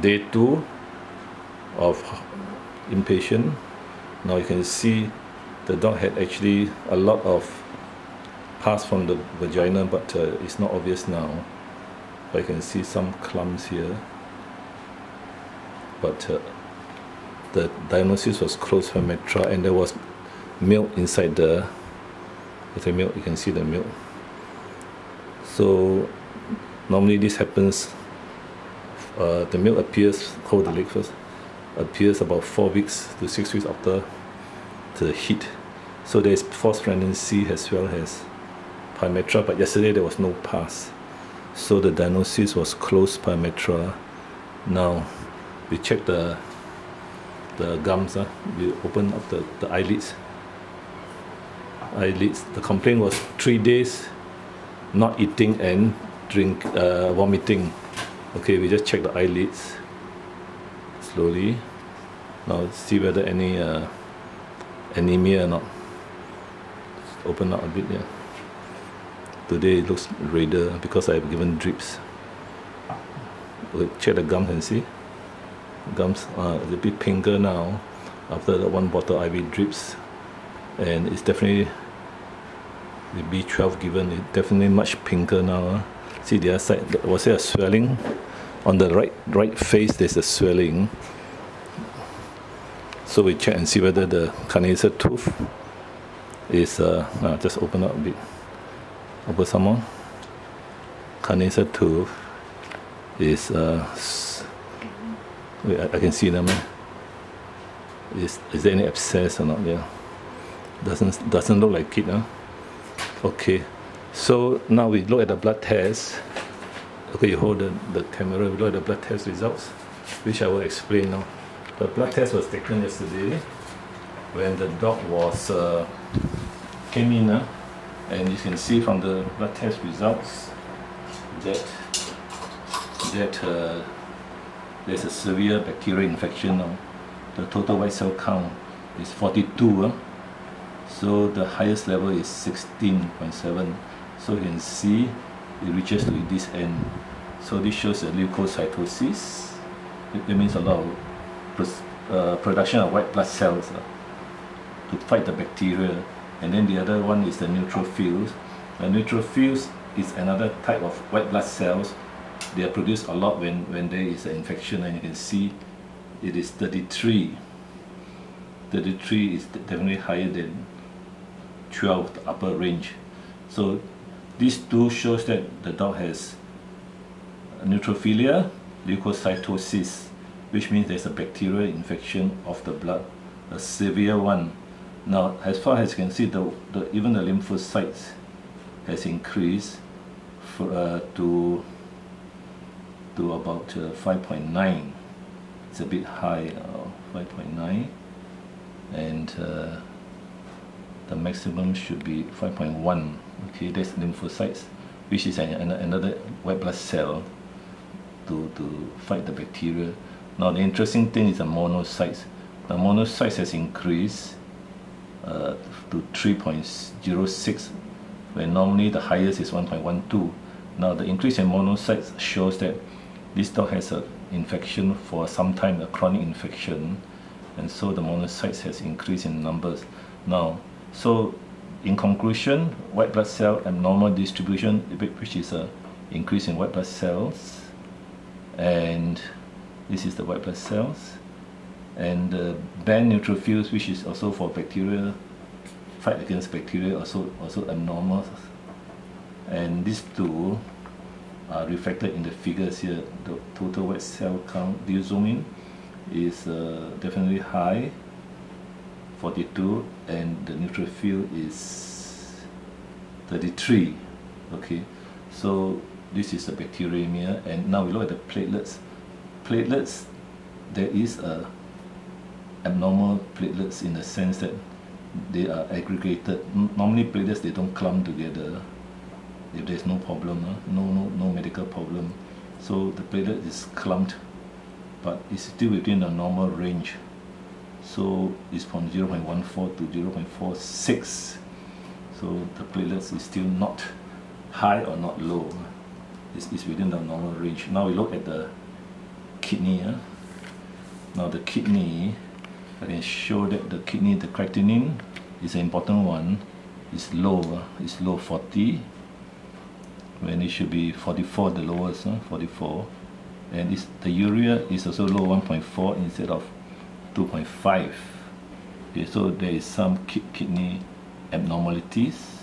day two of inpatient now you can see the dog had actually a lot of pus from the vagina but uh, it's not obvious now. But you can see some clumps here. But uh, the diagnosis was closed pyometra and there was milk inside the the milk you can see the milk. So normally this happens uh, the milk appears hold the leg first appears about four weeks to six weeks after the heat. So there is false pregnancy as well as pyometra but yesterday there was no pus so the diagnosis was closed pyometra now we check the the gums uh, we open up the, the eyelids. Eyelids the complaint was three days not eating and drink uh, vomiting okay we just check the eyelids slowly. Now see whether any uh, anemia or not. Open up a bit yeah. Today it looks redder because I've given drips. We'll check the gums and see. Gums are a bit pinker now after the one bottle IV drips. And it's definitely the B12 given it definitely much pinker now uh. See the other side was there a swelling? On the right right face there's a swelling. So we check and see whether the carnassial tooth is uh, uh, just open up a bit. Open some more. Tooth is uh, wait, I, I, can see them eh? is, is there any abscess or not there? Doesn't doesn't look like it huh? okay so now we look at the blood test okay you hold the, the camera we look at the blood test results which I will explain now the blood test was taken yesterday when the dog was uh, came in uh, and you can see from the blood test results that that uh, there's a severe bacterial infection now. The total white cell count is 42. Uh, so the highest level is 16.7. So you can see it reaches to this end. So this shows a leukocytosis. It, means a lot of uh, production of white blood cells uh, to fight the bacteria. And then the other one is the neutrophils. The neutrophils is another type of white blood cells. They are produced a lot when, when there is an infection and you can see it is 33. 33 is definitely higher than 12, the upper range. So these two shows that the dog has neutrophilia, leukocytosis, which means there's a bacterial infection of the blood, a severe one. Now, as far as you can see, the, the even the lymphocytes has increased for, uh, to to about uh, 5.9. It's a bit high, uh, 5.9, and uh, the maximum should be 5.1. Okay, that's lymphocytes, which is an, another white blood cell to, to fight the bacteria. Now the interesting thing is the monocytes. The monocytes has increased uh, to 3.06 when normally the highest is 1.12. Now the increase in monocytes shows that this dog has an infection for some time, a chronic infection, and so the monocytes has increased in numbers. Now, so in conclusion, white blood cell abnormal distribution, which is a increase in white blood cells, and this is the white blood cells, and the band neutrophils, which is also for bacteria, fight against bacteria, also also abnormal, and these two are reflected in the figures here. The total white cell count, do you zoom in, is uh, definitely high, 42 and the neutrophil is 33 okay? So this is the bacteremia and now we look at the platelets. Platelets there is a abnormal platelets in the sense that they are aggregated. Normally platelets they don't clump together if there's no problem no no no medical problem. So the platelet is clumped but it's still within the normal range so it's from 0.14 to 0.46 so the platelets is still not high or not low. It's, it's within the normal range. Now we look at the kidney. Now the kidney, I can show that the kidney, the creatinine is an important one. It's low, it's low 40 when it should be 44 the lowest, uh, 44 and the urea is also low 1.4 instead of 2.5 okay, so there is some ki kidney abnormalities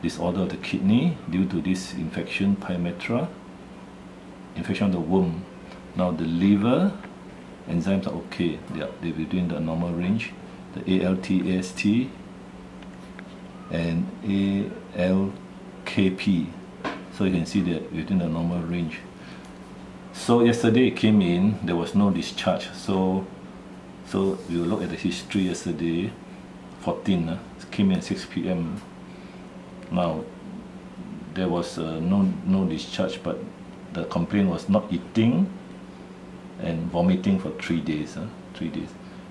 disorder of the kidney due to this infection pyometra infection of the womb. Now the liver enzymes are okay. They are they're within the normal range the ALT AST and ALKP so you can see that within the normal range. So yesterday it came in there was no discharge. So so we look at the history yesterday 14 uh, came in at 6 p.m now there was uh, no no discharge but the complaint was not eating and vomiting for three days uh, three days.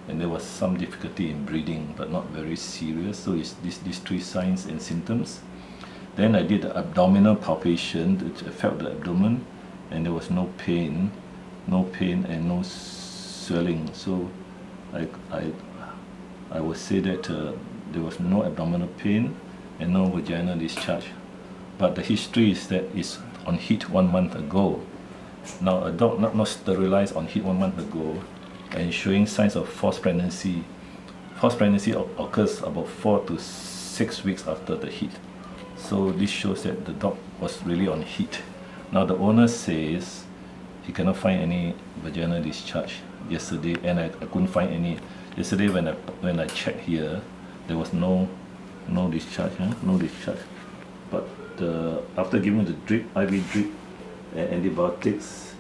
And there was some difficulty in breathing but not very serious. So it's this, these three signs and symptoms. Then I did the abdominal palpation I felt the abdomen and there was no pain no pain and no swelling. So I, I, I would say that uh, there was no abdominal pain and no vaginal discharge. But the history is that it's on heat one month ago. Now a dog not, not sterilized on heat one month ago and showing signs of false pregnancy. False pregnancy occurs about four to six weeks after the heat. So this shows that the dog was really on heat. Now the owner says he cannot find any vaginal discharge yesterday and I, I couldn't find any yesterday when I when I checked here there was no no discharge huh? no discharge but uh, after giving the drip IV drip and antibiotics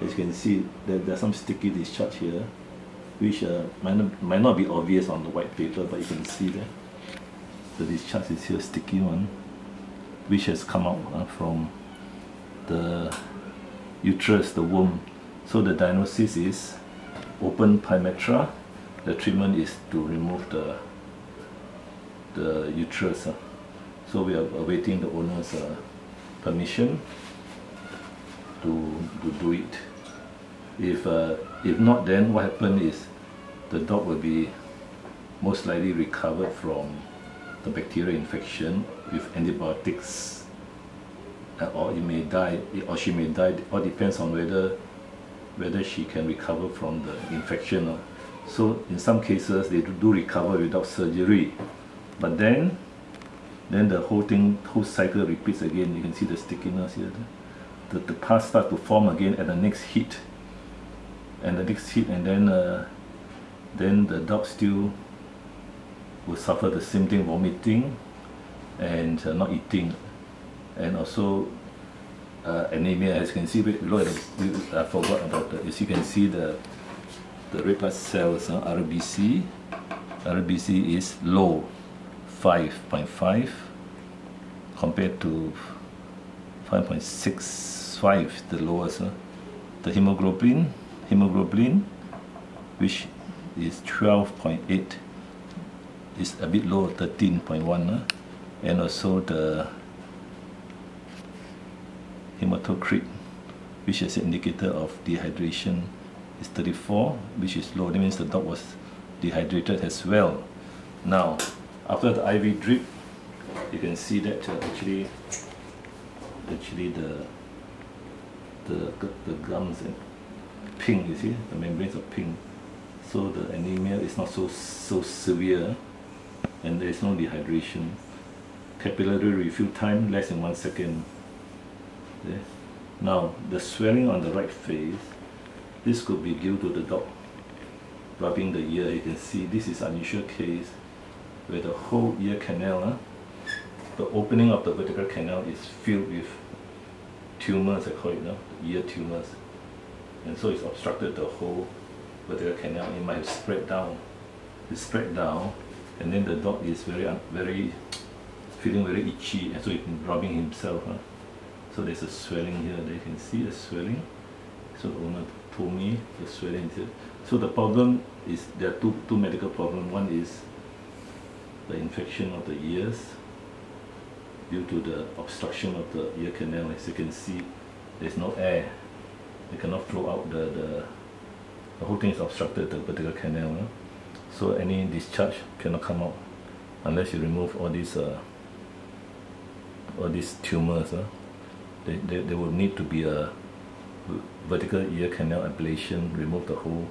as you can see there, there's some sticky discharge here which uh, might, not, might not be obvious on the white paper but you can see there the discharge is here sticky one which has come out uh, from the uterus, the womb. So the diagnosis is open pyometra. The treatment is to remove the the uterus. Uh. So we are awaiting the owner's uh, permission to, to do it. If, uh, if not, then what happens is the dog will be most likely recovered from the bacterial infection with antibiotics uh, or it may die, or she may die, all depends on whether whether she can recover from the infection. So in some cases, they do recover without surgery. But then, then the whole thing, whole cycle repeats again. You can see the stickiness here. The, the pus starts to form again at the next heat. And the next heat, and then, uh, then the dog still will suffer the same thing, vomiting and uh, not eating and also uh, anemia. As you can see look at the, I forgot about that. As you can see the the red blood cells uh, RBC RBC is low 5.5 compared to 5.65 the lowest uh, the hemoglobin hemoglobin which is 12.8 is a bit low 13.1 uh, and also the hematocrit, which is an indicator of dehydration, is 34, which is low. That means the dog was dehydrated as well. Now, after the IV drip, you can see that uh, actually, actually the the the gums and pink. You see, the membranes are pink. So the anemia is not so so severe, and there is no dehydration. Capillary refill time less than one second. Now, the swelling on the right face, this could be due to the dog rubbing the ear. You can see this is an unusual case where the whole ear canal, uh, the opening of the vertical canal is filled with tumors, I call it now, ear tumors. And so it's obstructed the whole vertical canal. It might have spread down. It spread down, and then the dog is very, very, feeling very itchy, and so he's rubbing himself. Huh? So there's a swelling here. They can see a swelling. So owner told me the swelling here. So the problem is there are two two medical problems. One is the infection of the ears due to the obstruction of the ear canal. As you can see, there's no air. it cannot flow out the, the, the whole thing is obstructed the vertical canal so any discharge cannot come out unless you remove all these uh, all these tumors? They, they will need to be a vertical ear canal ablation remove the whole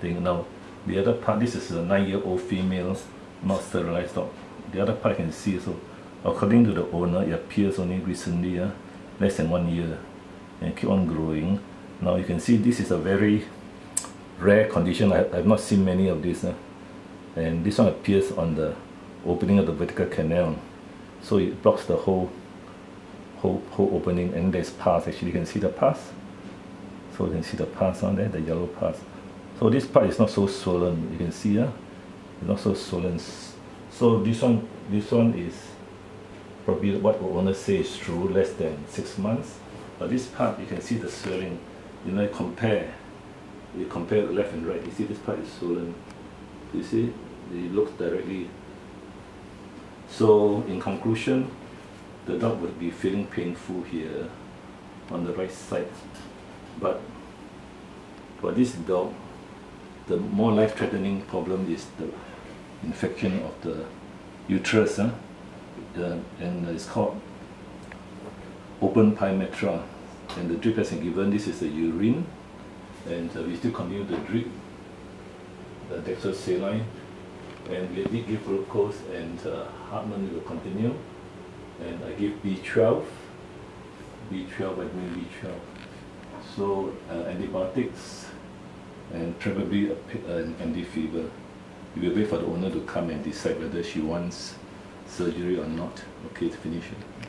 thing. Now the other part this is a nine year old female not sterilized dog. The other part you can see so according to the owner it appears only recently uh, less than one year and keep on growing. Now you can see this is a very rare condition. I, have not seen many of these uh, and this one appears on the opening of the vertical canal. So it blocks the whole whole, whole opening and there's pus actually you can see the pus so you can see the pus on there the yellow pus so this part is not so swollen. You can see uh, it's not so swollen. So this one this one is probably what the owner say is true less than six months. But this part you can see the swelling. You know compare you compare the left and right. You see this part is swollen. You see? It looks directly. So in conclusion the dog would be feeling painful here on the right side. But for this dog the more life-threatening problem is the infection of the uterus huh? uh, and it's called open pyometra and the drip has been given this is the urine. And uh, we still continue the drip the dextrosaline and we did give glucose and uh, Hartmann will continue and I give B12 B12 vitamin B12 so uh, antibiotics and probably an anti-fever. We will wait for the owner to come and decide whether she wants surgery or not okay to finish it